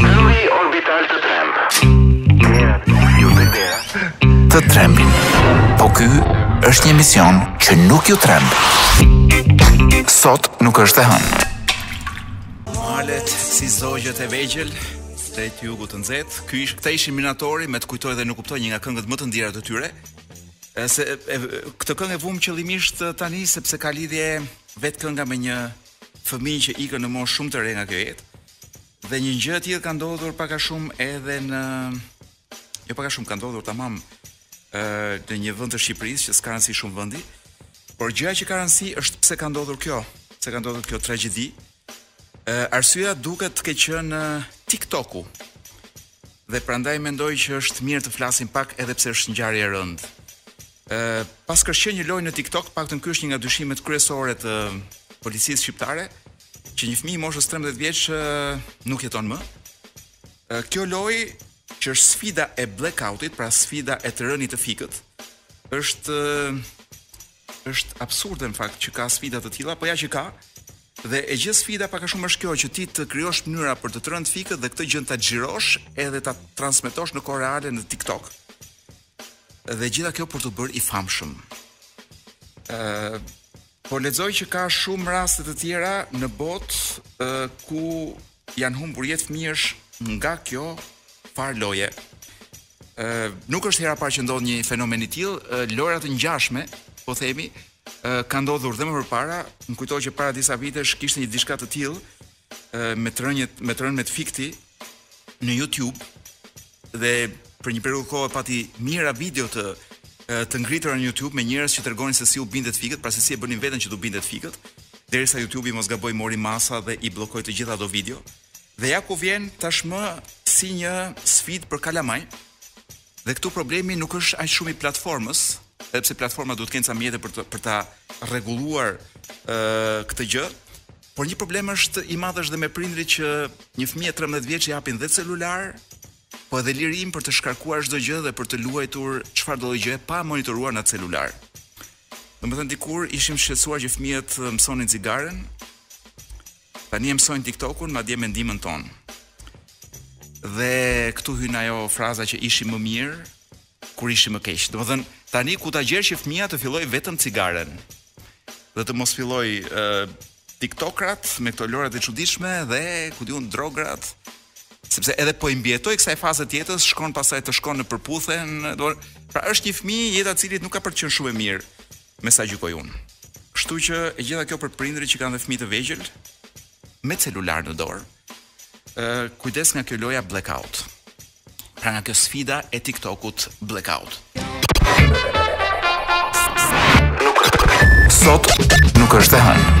Ylli orbital të tremb. Të trembin. Po ky është një emision që nuk ju tremb. Sot nuk është e hënë. Malet si zogjët e vegjël, drejt jugut të nxehtë. Ky ish këta ishin Minatori, me Të kujtoj dhe nuk kuptoj një nga këngët më të ndjera të tyre. E, Se e, e, këtë këngë e vum qëllimisht e, tani sepse ka lidhje vetë kënga me një fëmijë që ikën në moshë shumë të re nga kjo jetë. Dhe një gjë e tillë ka ndodhur pak a shumë edhe në jo pak a shumë ka ndodhur tamam ë në një vend të Shqipërisë që s'ka rëndësi shumë vendi. Por gjëja që ka rëndësi është pse ka ndodhur kjo, pse ka ndodhur kjo tragjedi. Ë arsyeja duket të ketë qenë TikToku. Dhe prandaj mendoj që është mirë të flasim pak edhe pse është ngjarje e rëndë. Ë paskësh qenë një lojë në TikTok, paktën ky është një nga dyshimet kryesore të policisë shqiptare, që një fëmijë moshës 13 vjeç nuk jeton më. Ë kjo lojë që është sfida e blackoutit, pra sfida e të rënit të fikët, është është absurde në fakt që ka sfida të tilla, po ja që ka. Dhe e gjithë sfida pak a shumë është kjo që ti të krijosh mënyra për të të rënë të fikët dhe këtë gjë ta xhirosh edhe ta transmetosh në kohë reale në TikTok. Dhe gjithë kjo për t'u bërë i famshëm. Ë Po lexoj që ka shumë raste të tjera në botë ku janë humbur jetë fëmijësh nga kjo far loje. Ë nuk është hera parë që ndodh një fenomen i tillë, lojra të ngjashme, po themi, ë ka ndodhur dhe më përpara, më kujtohet që para disa vitesh kishte një diçka të tillë, me të rënët, me të rënët fikti në YouTube dhe për një periudhë kohë pati mijëra video të të ngritura në YouTube me njerëz që tregonin se si u binte të fikët, pra se si e bënin veten që t'u binte të fikët, derisa YouTube-i mos gaboj mori masa dhe i bllokoi të gjitha ato video. Dhe ja ku vjen tashmë si një sfidë për kalamaj, Dhe këtu problemi nuk është aq shumë i platformës, edhe pse platforma duhet të kenë ca mjete për të për ta rregulluar ë këtë gjë, por një problem është i madh është dhe me prindërit që një fëmije 13 vjeç i japin dhe celular, po edhe lirim për të shkarkuar çdo gjë dhe për të luajtur çfarëdo gjëje pa monitoruar në celular. Domethënë dikur ishim shqetësuar që fëmijët mësonin cigaren, Tani e mësojnë TikTokun, madje me ndihmën tonë. Dhe këtu hyn ajo fraza që ishim më mirë kur ishim më keq. Domethënë tani ku ta gjejë që fëmija të fillojë vetëm cigaren. Dhe të mos fillojë uh, TikTokrat me këto lojërat e çuditshme dhe ku di unë drograt sepse edhe po i mbijetoi kësaj faze të jetës, shkon pastaj të shkon në përputhen, do pra është një fëmijë jeta e të cilit nuk ka për të qenë shumë e mirë. me sa gjykoj unë. Kështu që e gjitha kjo për prindërit që kanë dhe fëmijë të vegjël me celular në dorë. Ë uh, kujdes nga kjo loja blackout. Pra nga kjo sfida e TikTokut blackout. Sot nuk është e hënë.